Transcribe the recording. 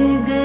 घर